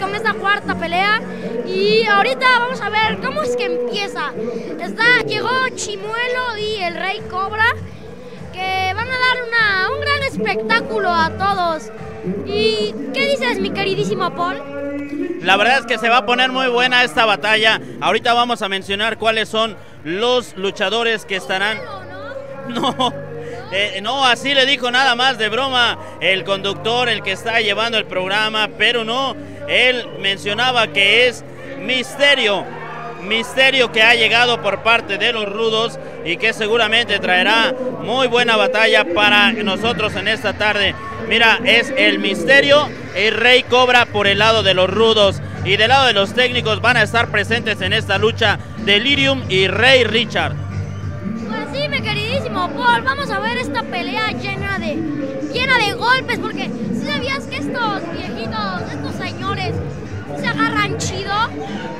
con esta cuarta pelea y ahorita vamos a ver cómo es que empieza. Está, llegó Chimuelo y el Rey Cobra que van a dar una, un gran espectáculo a todos. ¿Y qué dices, mi queridísimo Paul? La verdad es que se va a poner muy buena esta batalla. Ahorita vamos a mencionar cuáles son los luchadores que estarán. No, eh, no, así le dijo nada más de broma el conductor, el que está llevando el programa, pero no, él mencionaba que es misterio, misterio que ha llegado por parte de los rudos y que seguramente traerá muy buena batalla para nosotros en esta tarde. Mira, es el misterio, el rey cobra por el lado de los rudos y del lado de los técnicos van a estar presentes en esta lucha Delirium y Rey Richard. Paul, vamos a ver esta pelea llena de, llena de golpes, porque si sabías que estos viejitos, estos señores, se agarran chido,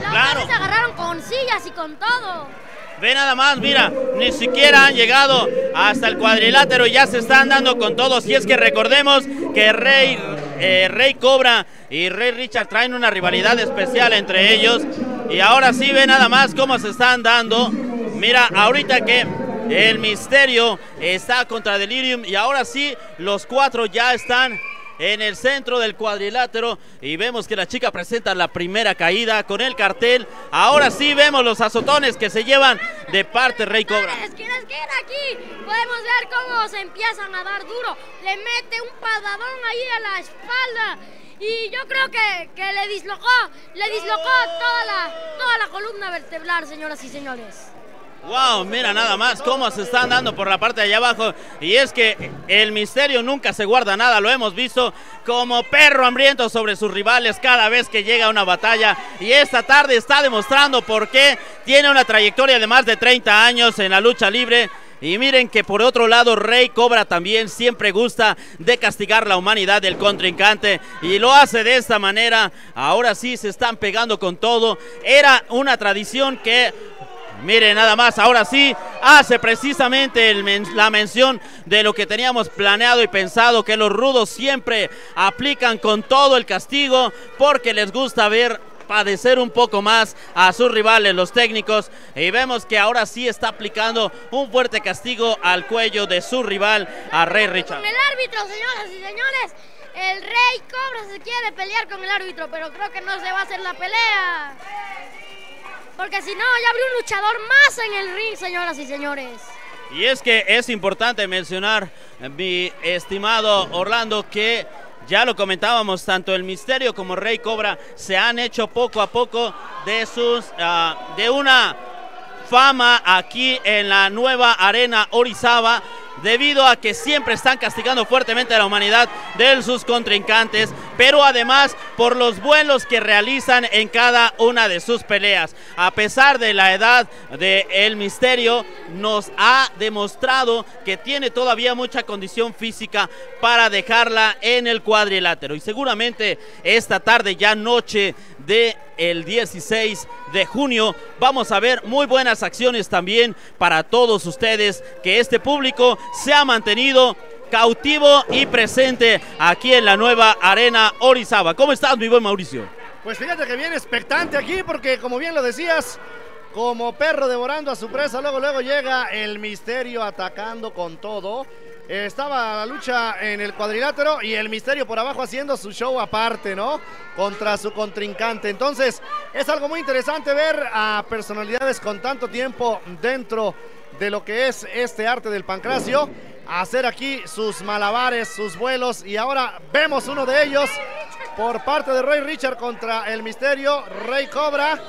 la Claro. se agarraron con sillas y con todo. Ve nada más, mira, ni siquiera han llegado hasta el cuadrilátero y ya se están dando con todos. Y es que recordemos que Rey, eh, Rey Cobra y Rey Richard traen una rivalidad especial entre ellos. Y ahora sí ve nada más cómo se están dando. Mira, ahorita que el misterio está contra Delirium y ahora sí los cuatro ya están en el centro del cuadrilátero y vemos que la chica presenta la primera caída con el cartel. Ahora sí vemos los azotones que se llevan de parte Rey Cobra. Esquina, esquina, aquí podemos ver cómo se empiezan a dar duro. Le mete un padadón ahí a la espalda. Y yo creo que, que le dislocó, le dislocó toda la, toda la columna vertebral, señoras y señores. Wow, mira nada más cómo se están dando por la parte de allá abajo. Y es que el misterio nunca se guarda nada. Lo hemos visto como perro hambriento sobre sus rivales cada vez que llega a una batalla. Y esta tarde está demostrando por qué tiene una trayectoria de más de 30 años en la lucha libre. Y miren que por otro lado Rey Cobra también siempre gusta de castigar la humanidad del contrincante y lo hace de esta manera. Ahora sí se están pegando con todo. Era una tradición que Mire, nada más, ahora sí hace precisamente la mención de lo que teníamos planeado y pensado, que los rudos siempre aplican con todo el castigo porque les gusta ver padecer un poco más a sus rivales, los técnicos, y vemos que ahora sí está aplicando un fuerte castigo al cuello de su rival, a Rey Richard. El árbitro, señoras y señores, el Rey Cobra se quiere pelear con el árbitro, pero creo que no se va a hacer la pelea. Porque si no, ya habría un luchador más en el ring, señoras y señores. Y es que es importante mencionar, eh, mi estimado Orlando, que ya lo comentábamos, tanto el Misterio como Rey Cobra se han hecho poco a poco de sus ah, de una fama aquí en la nueva arena Orizaba debido a que siempre están castigando fuertemente a la humanidad de sus contrincantes, pero además por los vuelos que realizan en cada una de sus peleas. A pesar de la edad de Misterio, nos ha demostrado que tiene todavía mucha condición física para dejarla en el cuadrilátero. Y seguramente esta tarde, ya noche de el 16 de junio. Vamos a ver muy buenas acciones también para todos ustedes, que este público se ha mantenido cautivo y presente aquí en la nueva arena Orizaba. ¿Cómo estás, mi buen Mauricio? Pues fíjate que viene expectante aquí porque como bien lo decías, como perro devorando a su presa, luego luego llega el misterio atacando con todo. Estaba la lucha en el cuadrilátero y el misterio por abajo haciendo su show aparte, ¿no? Contra su contrincante. Entonces, es algo muy interesante ver a personalidades con tanto tiempo dentro de lo que es este arte del pancracio, hacer aquí sus malabares, sus vuelos y ahora vemos uno de ellos por parte de Rey Richard contra el misterio Rey Cobra.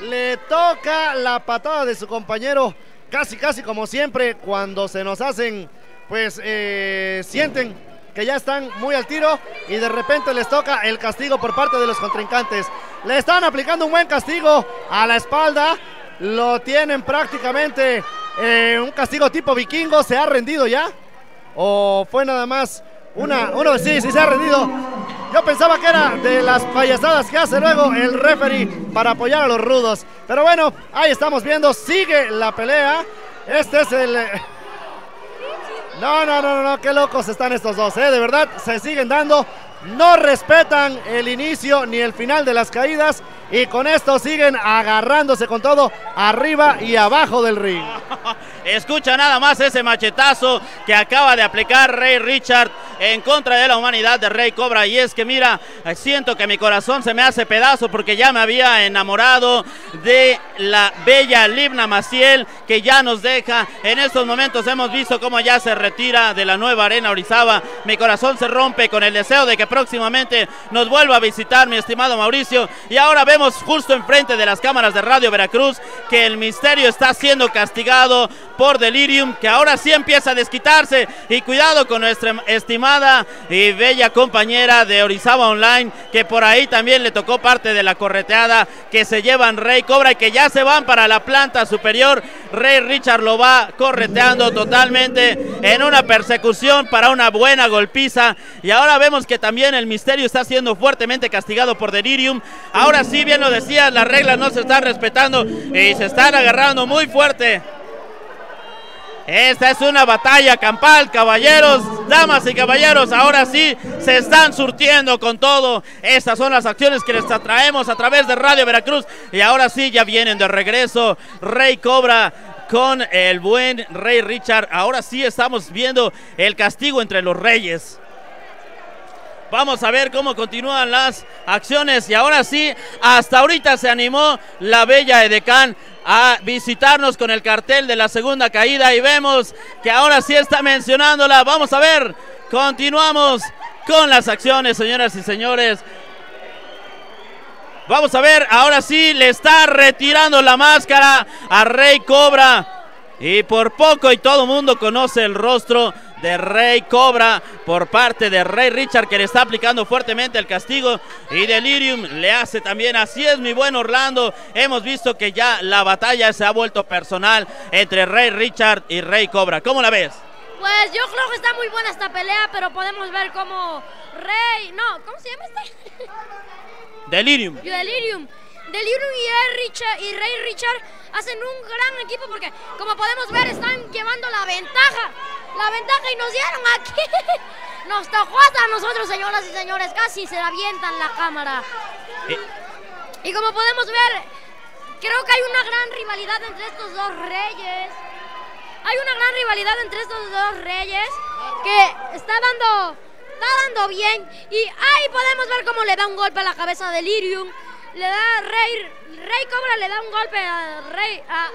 Le toca la patada de su compañero, casi casi como siempre cuando se nos hacen, pues eh, sienten que ya están muy al tiro y de repente les toca el castigo por parte de los contrincantes. Le están aplicando un buen castigo a la espalda, lo tienen prácticamente eh, un castigo tipo vikingo, se ha rendido ya. ¿O fue nada más una, uno? Sí, sí se ha rendido. Yo pensaba que era de las payasadas que hace luego el referee para apoyar a los rudos. Pero bueno, ahí estamos viendo, sigue la pelea. Este es el... No, no, no, no, no, qué locos están estos dos, ¿eh? De verdad, se siguen dando no respetan el inicio ni el final de las caídas y con esto siguen agarrándose con todo arriba y abajo del ring. Escucha nada más ese machetazo que acaba de aplicar Rey Richard en contra de la humanidad de Rey Cobra. Y es que mira, siento que mi corazón se me hace pedazo porque ya me había enamorado de la bella Libna Maciel que ya nos deja. En estos momentos hemos visto cómo ya se retira de la nueva arena Orizaba. Mi corazón se rompe con el deseo de que próximamente nos vuelva a visitar mi estimado Mauricio. Y ahora vemos justo enfrente de las cámaras de Radio Veracruz que el misterio está siendo castigado por Delirium, que ahora sí empieza a desquitarse. Y cuidado con nuestra estimada y bella compañera de Orizaba Online, que por ahí también le tocó parte de la correteada que se llevan Rey Cobra y que ya se van para la planta superior. Rey Richard lo va correteando totalmente en una persecución para una buena golpiza. Y ahora vemos que también el misterio está siendo fuertemente castigado por Delirium. Ahora sí, bien lo decía, las reglas no se están respetando y se están agarrando muy fuerte. Esta es una batalla campal, caballeros, damas y caballeros. Ahora sí se están surtiendo con todo. Estas son las acciones que les traemos a través de Radio Veracruz. Y ahora sí ya vienen de regreso. Rey Cobra con el buen Rey Richard. Ahora sí estamos viendo el castigo entre los reyes. Vamos a ver cómo continúan las acciones. Y ahora sí, hasta ahorita se animó la bella Edecán a visitarnos con el cartel de la segunda caída. Y vemos que ahora sí está mencionándola. Vamos a ver. Continuamos con las acciones, señoras y señores. Vamos a ver, ahora sí le está retirando la máscara a Rey Cobra. Y por poco y todo mundo conoce el rostro de Rey Cobra por parte de Rey Richard que le está aplicando fuertemente el castigo y Delirium le hace también así es mi buen Orlando hemos visto que ya la batalla se ha vuelto personal entre Rey Richard y Rey Cobra ¿cómo la ves? Pues yo creo que está muy buena esta pelea pero podemos ver cómo Rey no ¿cómo se llama este? Delirium Delirium Delirium y Rey, Richard, y Rey Richard hacen un gran equipo porque como podemos ver están llevando la ventaja la ventaja y nos dieron aquí. Nos tocó hasta nosotros, señoras y señores. Casi se avientan la cámara. Y como podemos ver, creo que hay una gran rivalidad entre estos dos reyes. Hay una gran rivalidad entre estos dos reyes que está dando, está dando bien. Y ahí podemos ver cómo le da un golpe a la cabeza de Lirium. Le da Rey, Rey Cobra le da un golpe a Rey a,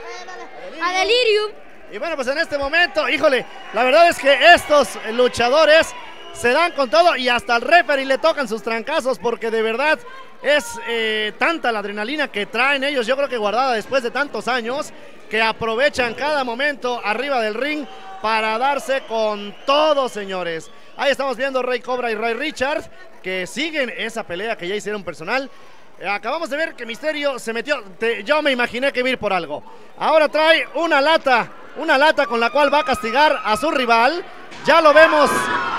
a Delirium. Y bueno, pues en este momento, híjole, la verdad es que estos luchadores se dan con todo y hasta al referee le tocan sus trancazos porque de verdad es eh, tanta la adrenalina que traen ellos, yo creo que guardada después de tantos años, que aprovechan cada momento arriba del ring para darse con todo, señores. Ahí estamos viendo Rey Cobra y Rey Richard, que siguen esa pelea que ya hicieron personal. Acabamos de ver que Misterio se metió, yo me imaginé que iba a ir por algo. Ahora trae una lata una lata con la cual va a castigar a su rival. Ya lo vemos,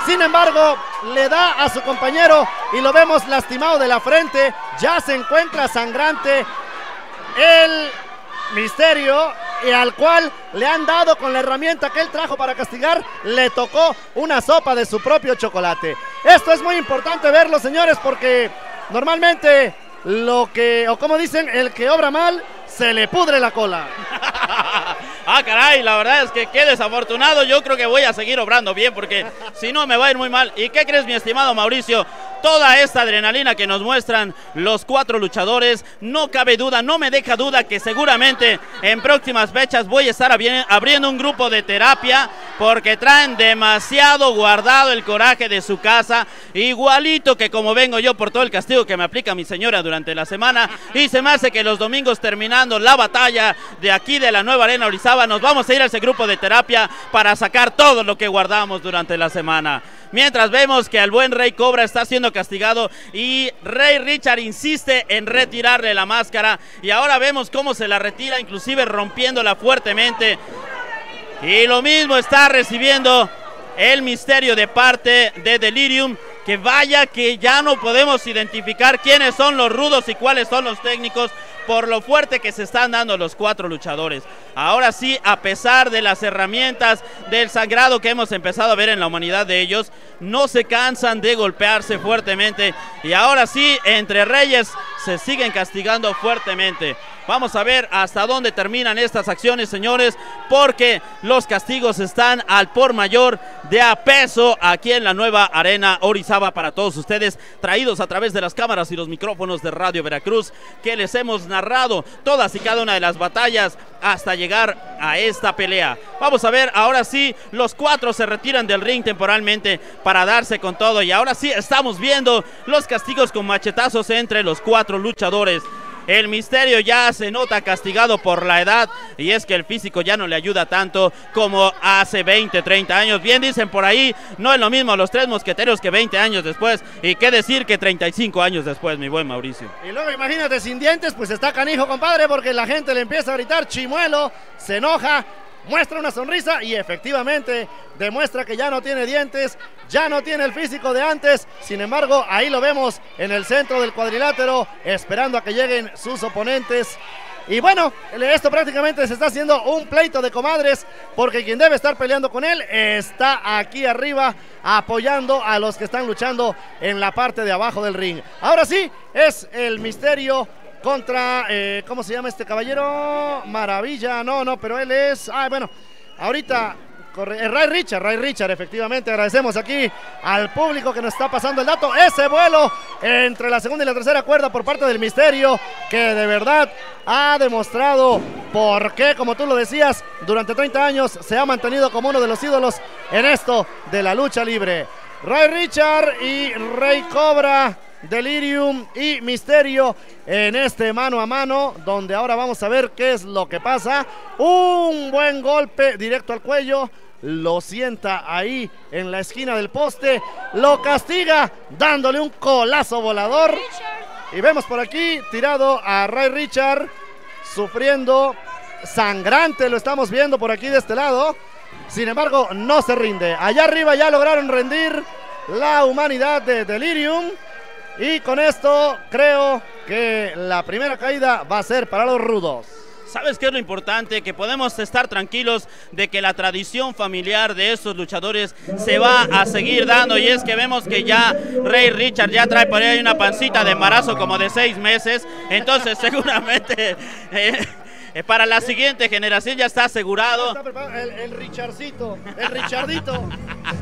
sin embargo, le da a su compañero y lo vemos lastimado de la frente. Ya se encuentra sangrante el misterio y al cual le han dado con la herramienta que él trajo para castigar, le tocó una sopa de su propio chocolate. Esto es muy importante verlo, señores, porque normalmente lo que, o como dicen, el que obra mal, se le pudre la cola. ah, caray, la verdad es que qué desafortunado. Yo creo que voy a seguir obrando bien porque si no me va a ir muy mal. ¿Y qué crees, mi estimado Mauricio? Toda esta adrenalina que nos muestran los cuatro luchadores, no cabe duda, no me deja duda que seguramente en próximas fechas voy a estar abriendo un grupo de terapia porque traen demasiado guardado el coraje de su casa, igualito que como vengo yo por todo el castigo que me aplica mi señora durante la semana. Y se me hace que los domingos terminando la batalla de aquí de la nueva arena Orizaba nos vamos a ir a ese grupo de terapia para sacar todo lo que guardamos durante la semana. Mientras vemos que el buen Rey Cobra está siendo castigado y Rey Richard insiste en retirarle la máscara y ahora vemos cómo se la retira, inclusive rompiéndola fuertemente. Y lo mismo está recibiendo el misterio de parte de Delirium que vaya que ya no podemos identificar quiénes son los rudos y cuáles son los técnicos por lo fuerte que se están dando los cuatro luchadores. Ahora sí, a pesar de las herramientas del sangrado que hemos empezado a ver en la humanidad de ellos, no se cansan de golpearse fuertemente y ahora sí, entre reyes se siguen castigando fuertemente. Vamos a ver hasta dónde terminan estas acciones, señores, porque los castigos están al por mayor de a peso aquí en la nueva arena Orizaba para todos ustedes, traídos a través de las cámaras y los micrófonos de Radio Veracruz, que les hemos narrado todas y cada una de las batallas hasta llegar a esta pelea. Vamos a ver, ahora sí, los cuatro se retiran del ring temporalmente para darse con todo y ahora sí estamos viendo los castigos con machetazos entre los cuatro luchadores. El misterio ya se nota castigado por la edad y es que el físico ya no le ayuda tanto como hace 20, 30 años. Bien dicen por ahí, no es lo mismo los tres mosqueteros que 20 años después y qué decir que 35 años después, mi buen Mauricio. Y luego imagínate sin dientes, pues está canijo, compadre, porque la gente le empieza a gritar chimuelo, se enoja, muestra una sonrisa y efectivamente demuestra que ya no tiene dientes, ya no tiene el físico de antes. Sin embargo, ahí lo vemos en el centro del cuadrilátero, esperando a que lleguen sus oponentes. Y bueno, esto prácticamente se está haciendo un pleito de comadres porque quien debe estar peleando con él está aquí arriba apoyando a los que están luchando en la parte de abajo del ring. Ahora sí, es el misterio contra, eh, ¿cómo se llama este caballero? Maravilla, no, no, pero él es, ah, bueno, ahorita Corre, eh, Ray Richard, Ray Richard, efectivamente. Agradecemos aquí al público que nos está pasando el dato. Ese vuelo entre la segunda y la tercera cuerda por parte del Misterio, que de verdad ha demostrado por qué, como tú lo decías, durante 30 años se ha mantenido como uno de los ídolos en esto de la lucha libre. Ray Richard y Rey Cobra Delirium y Misterio en este mano a mano, donde ahora vamos a ver qué es lo que pasa. Un buen golpe directo al cuello, lo sienta ahí en la esquina del poste, lo castiga dándole un colazo volador. Y vemos por aquí tirado a Ray Richard, sufriendo sangrante, lo estamos viendo por aquí de este lado. Sin embargo, no se rinde. Allá arriba ya lograron rendir la humanidad de Delirium. Y con esto creo que la primera caída va a ser para los rudos. ¿Sabes qué es lo importante? Que podemos estar tranquilos de que la tradición familiar de estos luchadores se va a seguir dando. Y es que vemos que ya Rey Richard ya trae por ahí una pancita de embarazo como de seis meses. Entonces seguramente... Eh, eh, para la siguiente generación ya está asegurado. El, el Richardcito, el Richardito.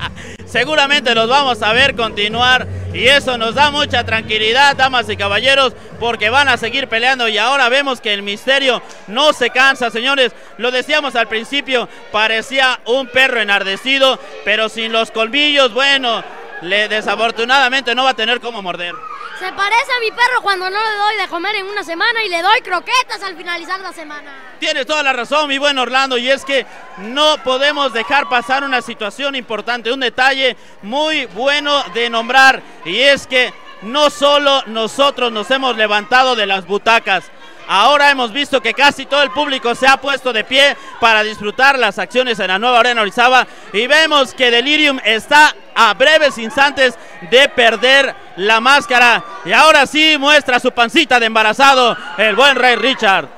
Seguramente los vamos a ver continuar y eso nos da mucha tranquilidad, damas y caballeros, porque van a seguir peleando y ahora vemos que el misterio no se cansa, señores. Lo decíamos al principio, parecía un perro enardecido, pero sin los colmillos, bueno, le desafortunadamente no va a tener cómo morder. Se parece a mi perro cuando no le doy de comer en una semana y le doy croquetas al finalizar la semana. Tienes toda la razón, mi buen Orlando, y es que no podemos dejar pasar una situación importante, un detalle muy bueno de nombrar, y es que no solo nosotros nos hemos levantado de las butacas, Ahora hemos visto que casi todo el público se ha puesto de pie para disfrutar las acciones en la nueva Arena Orizaba y vemos que Delirium está a breves instantes de perder la máscara y ahora sí muestra su pancita de embarazado el buen Rey Richard.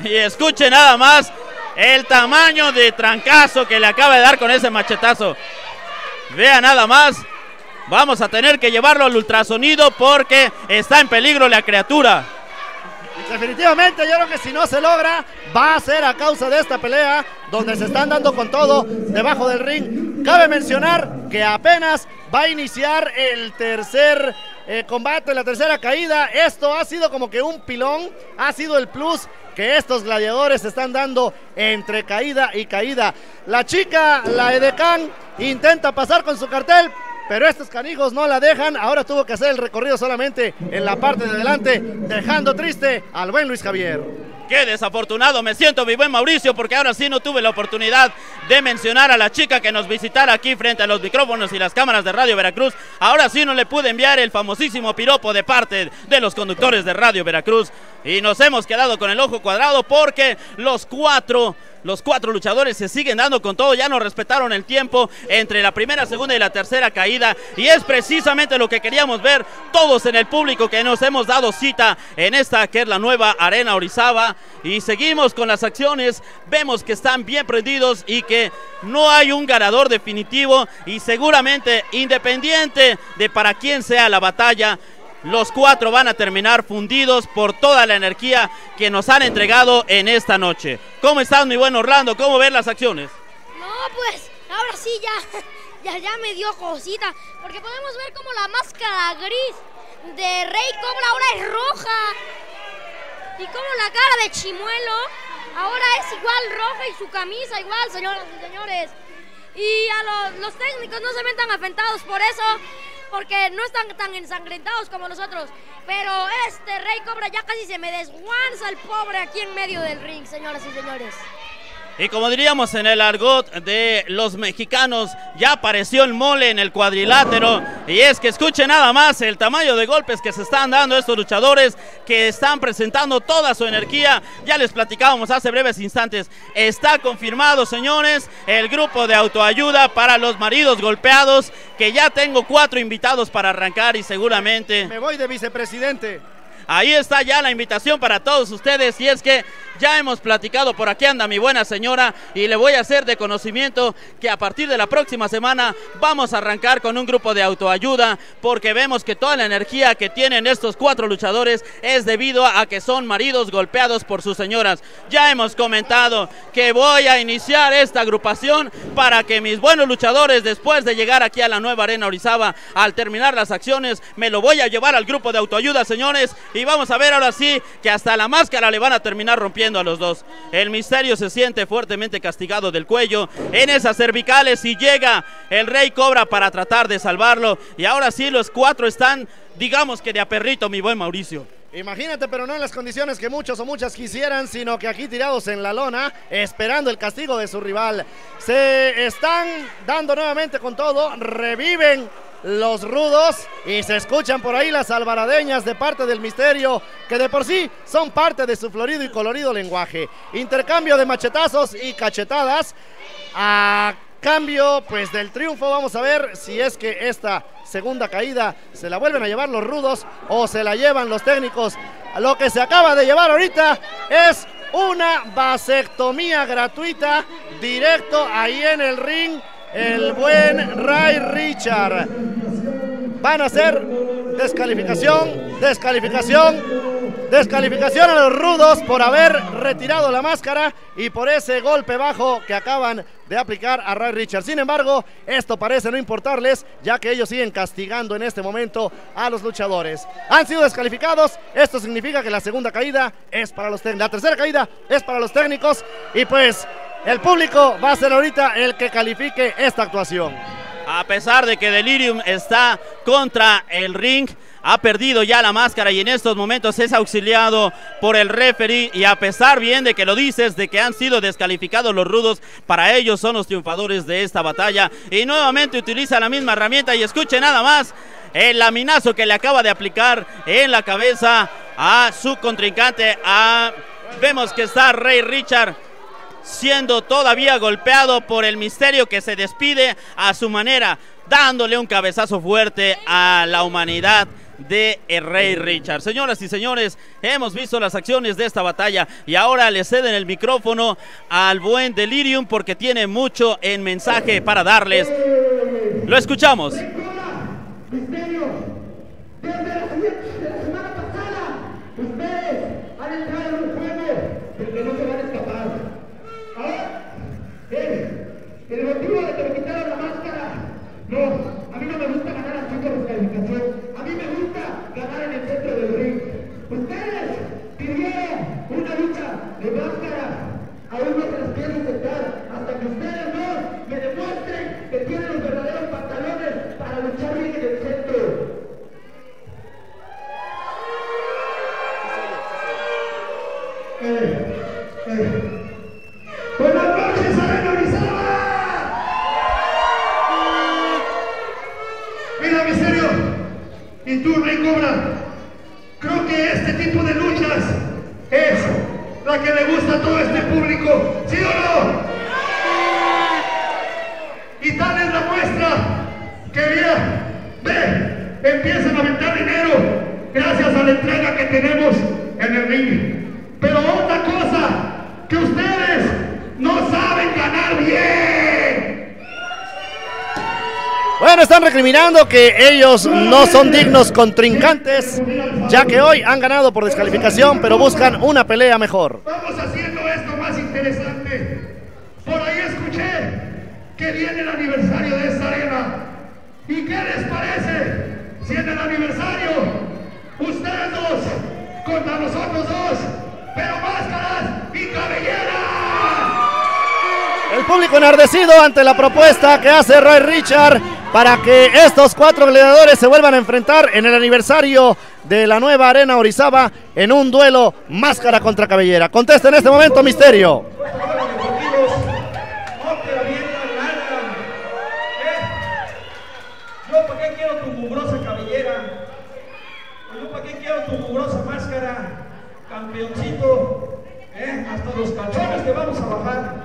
Y escuche nada más el tamaño de trancazo que le acaba de dar con ese machetazo. Vea nada más. Vamos a tener que llevarlo al ultrasonido porque está en peligro la criatura. Definitivamente yo creo que si no se logra va a ser a causa de esta pelea donde se están dando con todo debajo del ring. Cabe mencionar que apenas va a iniciar el tercer eh, combate, la tercera caída. Esto ha sido como que un pilón, ha sido el plus que estos gladiadores están dando entre caída y caída. La chica, la Edecán, intenta pasar con su cartel, pero estos canijos no la dejan. Ahora tuvo que hacer el recorrido solamente en la parte de adelante, dejando triste al buen Luis Javier. Qué desafortunado me siento, mi buen Mauricio, porque ahora sí no tuve la oportunidad de mencionar a la chica que nos visitara aquí frente a los micrófonos y las cámaras de Radio Veracruz. Ahora sí no le pude enviar el famosísimo piropo de parte de los conductores de Radio Veracruz. Y nos hemos quedado con el ojo cuadrado porque los cuatro Los cuatro luchadores se siguen dando con todo, ya no respetaron el tiempo entre la primera, segunda y la tercera caída. Y es precisamente lo que queríamos ver todos en el público que nos hemos dado cita en esta que es la nueva Arena Orizaba. Y seguimos con las acciones, vemos que están bien prendidos y que no hay un ganador definitivo y seguramente independiente de para quién sea la batalla, los cuatro van a terminar fundidos por toda la energía que nos han entregado en esta noche. ¿Cómo estás, mi buen Orlando? ¿Cómo ven las acciones? No, pues ahora sí ya, ya, ya me dio cosita, porque podemos ver como la máscara gris de Rey Cobra ahora es roja y como la cara de Chimuelo ahora es igual roja y su camisa igual, señoras y señores. Y a los, técnicos no se ven tan afectados por eso, porque no están tan ensangrentados como nosotros. Pero este Rey Cobra ya casi se me desguanza el pobre aquí en medio del ring, señoras y señores. Y como diríamos en el argot de los mexicanos, ya apareció el mole en el cuadrilátero. Y es que escuche nada más el tamaño de golpes que se están dando estos luchadores que están presentando toda su energía. Ya les platicábamos hace breves instantes. Está confirmado, señores, el grupo de autoayuda para los maridos golpeados, que ya tengo cuatro invitados para arrancar y seguramente... Me voy de vicepresidente. Ahí está ya la invitación para todos ustedes y es que ya hemos platicado, por aquí anda mi buena señora y le voy a hacer de conocimiento que a partir de la próxima semana vamos a arrancar con un grupo de autoayuda porque vemos que toda la energía que tienen estos cuatro luchadores es debido a que son maridos golpeados por sus señoras. Ya hemos comentado que voy a iniciar esta agrupación para que mis buenos luchadores después de llegar aquí a la nueva arena Orizaba al terminar las acciones me lo voy a llevar al grupo de autoayuda señores y vamos a ver ahora sí que hasta la máscara le van a terminar rompiendo a los dos. El misterio se siente fuertemente castigado del cuello en esas cervicales y llega el rey cobra para tratar de salvarlo. Y ahora sí los cuatro están, digamos que de aperrito, mi buen Mauricio. Imagínate, pero no en las condiciones que muchos o muchas quisieran, sino que aquí tirados en la lona, esperando el castigo de su rival. Se están dando nuevamente con todo, reviven los rudos y se escuchan por ahí las albaradeñas de parte del misterio que de por sí son parte de su florido y colorido lenguaje. Intercambio de machetazos y cachetadas a cambio pues del triunfo vamos a ver si es que esta segunda caída se la vuelven a llevar los rudos o se la llevan los técnicos. Lo que se acaba de llevar ahorita es una vasectomía gratuita directo ahí en el ring el buen Ray Richard. Van a hacer descalificación, descalificación, descalificación a los rudos por haber retirado la máscara y por ese golpe bajo que acaban de aplicar a Ray Richard. Sin embargo, esto parece no importarles, ya que ellos siguen castigando en este momento a los luchadores. Han sido descalificados, esto significa que la segunda caída es para los técnicos, la tercera caída es para los técnicos y pues el público va a ser ahorita el que califique esta actuación. A pesar de que Delirium está contra el ring, ha perdido ya la máscara y en estos momentos es auxiliado por el referee y a pesar bien de que lo dices, de que han sido descalificados los rudos, para ellos son los triunfadores de esta batalla y nuevamente utiliza la misma herramienta y escuche nada más el laminazo que le acaba de aplicar en la cabeza a su contrincante. A... Vemos que está Rey Richard siendo todavía golpeado por el misterio que se despide a su manera, dándole un cabezazo fuerte a la humanidad de el Rey Richard. Señoras y señores, hemos visto las acciones de esta batalla y ahora le ceden el micrófono al buen Delirium porque tiene mucho en mensaje para darles. Lo escuchamos. Misterio, desde la semana pasada, ustedes han entrado en un juego del que no se van a escapar. Ahora, el motivo de que me quitaron la máscara, no, a mí no me gusta ganar así con descalificación, a mí me gusta ganar en el centro del ring. Ustedes pidieron una lucha de máscara, aún no se las quiero aceptar, hasta que ustedes Pero otra cosa, que ustedes no saben ganar bien. Bueno, están recriminando que ellos no son dignos contrincantes, ya que hoy han ganado por descalificación, pero buscan una pelea mejor. Vamos haciendo esto más interesante. Por ahí escuché que viene el aniversario de esta arena. ¿Y qué les parece si en el aniversario ustedes dos contra nosotros dos, pero máscaras y cabellera? El público enardecido ante la propuesta que hace Roy Richard para que estos cuatro gladiadores se vuelvan a enfrentar en el aniversario de la nueva Arena Orizaba en un duelo máscara contra cabellera. Contesta en este momento, Misterio. No te avientan nada. ¿Eh? Yo para qué quiero tu mugrosa cabellera. Yo para qué quiero tu mugrosa máscara. Campeoncito. ¿Eh? Hasta los calzones te vamos a bajar.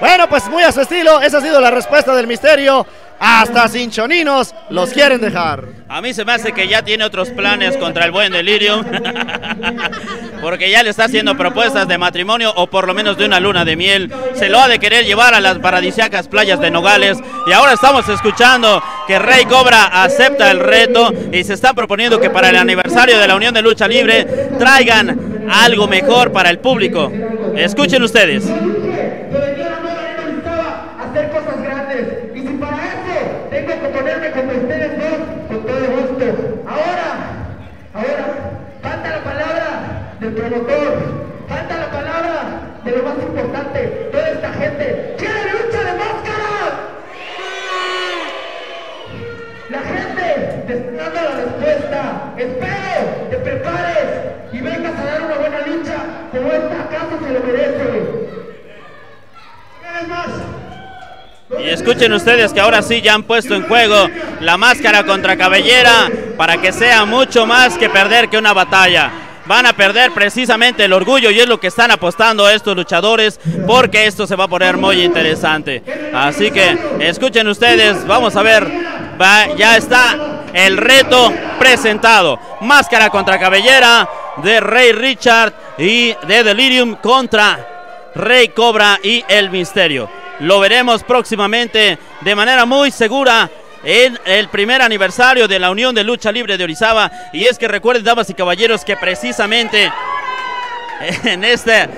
Bueno, pues muy a su estilo, esa ha sido la respuesta del Misterio. Hasta Cinchoninos los quieren dejar. A mí se me hace que ya tiene otros planes contra el buen Delirium. Porque ya le está haciendo propuestas de matrimonio o por lo menos de una luna de miel. Se lo ha de querer llevar a las paradisíacas playas de Nogales. Y ahora estamos escuchando que Rey Cobra acepta el reto y se está proponiendo que para el aniversario de la Unión de Lucha Libre traigan algo mejor para el público. Escuchen ustedes. Espero te prepares y vengas a dar una buena lucha como esta casa se lo merece. Y escuchen ustedes que ahora sí ya han puesto en juego la máscara contra cabellera para que sea mucho más que perder que una batalla. Van a perder precisamente el orgullo y es lo que están apostando estos luchadores porque esto se va a poner muy interesante. Así que escuchen ustedes, vamos a ver, va, ya está el reto presentado. Máscara contra cabellera de Rey Richard y de Delirium contra Rey Cobra y El Misterio. Lo veremos próximamente de manera muy segura en el primer aniversario de la Unión de Lucha Libre de Orizaba. Y es que recuerden, damas y caballeros, que precisamente en este,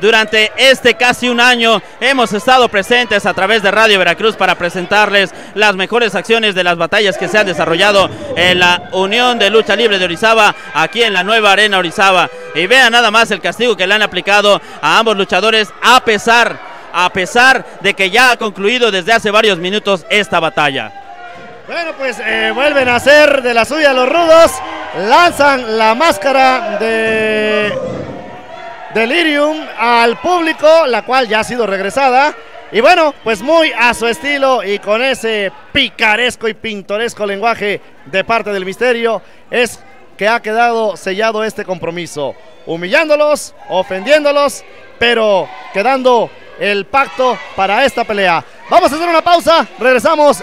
durante este casi un año hemos estado presentes a través de Radio Veracruz para presentarles las mejores acciones de las batallas que se han desarrollado en la Unión de Lucha Libre de Orizaba, aquí en la nueva Arena Orizaba. Y vean nada más el castigo que le han aplicado a ambos luchadores a pesar, a pesar de que ya ha concluido desde hace varios minutos esta batalla. Bueno, pues eh, vuelven a hacer de la suya los rudos. Lanzan la máscara de Delirium al público, la cual ya ha sido regresada. Y bueno, pues muy a su estilo y con ese picaresco y pintoresco lenguaje de parte del misterio, es que ha quedado sellado este compromiso. Humillándolos, ofendiéndolos, pero quedando el pacto para esta pelea. Vamos a hacer una pausa, regresamos.